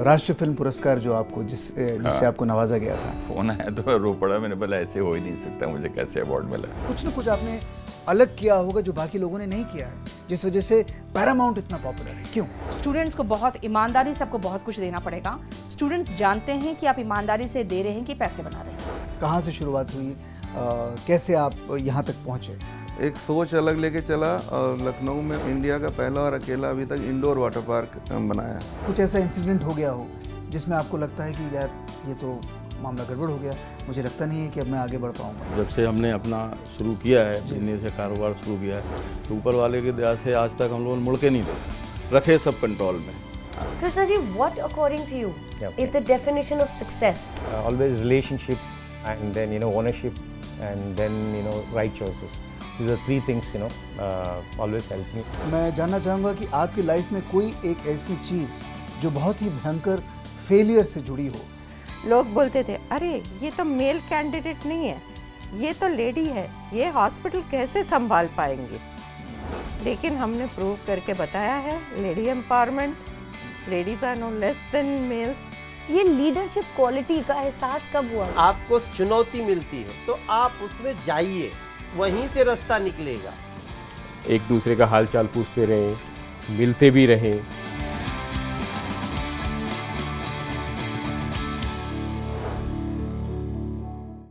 राष्ट्रीय फ़िल्म पुरस्कार जो आपको जिस जिससे आपको नवाजा गया था। फ़ोन आया तो रो पड़ा मैंने बोला ऐसे हो ही नहीं सकता मुझे कैसे अवार्ड मिला? कुछ ना कुछ आपने अलग किया होगा जो बाकी लोगों ने नहीं किया है जिस वजह से पैरामाउंट इतना पॉपुलर है। क्यों? स्टूडेंट्स को बहुत ईमानदारी से आपको बहुत कुछ देना पड़ेगा। स्टूडेंट्स जानते हैं कि आप ईमानदारी से दे रहे हैं कि पैसे बना रहे हैं। कहाँ से शुरुआत हुई? आ, कैसे आप यहाँ तक पहुँचे? एक सोच अलग लेके चला और लखनऊ में इंडिया का पहला और अकेला अभी तक इंडोर वाटर पार्क बनाया कुछ ऐसा इंसिडेंट हो गया हो जिसमें आपको लगता है कि यार ये तो मामला गड़बड़ हो गया। मुझे लगता नहीं है कि अब मैं आगे बढ़ पाऊँगा। जब से हमने अपना शुरू किया है बिज़नेस से कारोबार शुरू किया है तो ऊपर वाले की दया से आज तक हम लोग मुड़ के नहीं देते रखे सब कंट्रोल में। Krishna ji, what according to you Yeah. is the definition of success? uh, always relationship and then you know ownership and then you know right choices. These are three things you know uh, always help me. मैं जानना चाहूँगा कि आपकी life में कोई एक ऐसी चीज़ जो बहुत ही भयंकर फेलियर से जुड़ी हो? लोग बोलते थे अरे ये तो मेल कैंडिडेट नहीं है ये तो लेडी है ये हॉस्पिटल कैसे संभाल पाएँगे? लेकिन हमने प्रूव करके बताया है lady empowerment ladies are no less than males ये लीडरशिप क्वालिटी का एहसास कब हुआ? आपको चुनौती मिलती है तो आप उसमें जाइए। वहीं से रास्ता निकलेगा। एक दूसरे का हालचाल पूछते रहें मिलते भी रहें।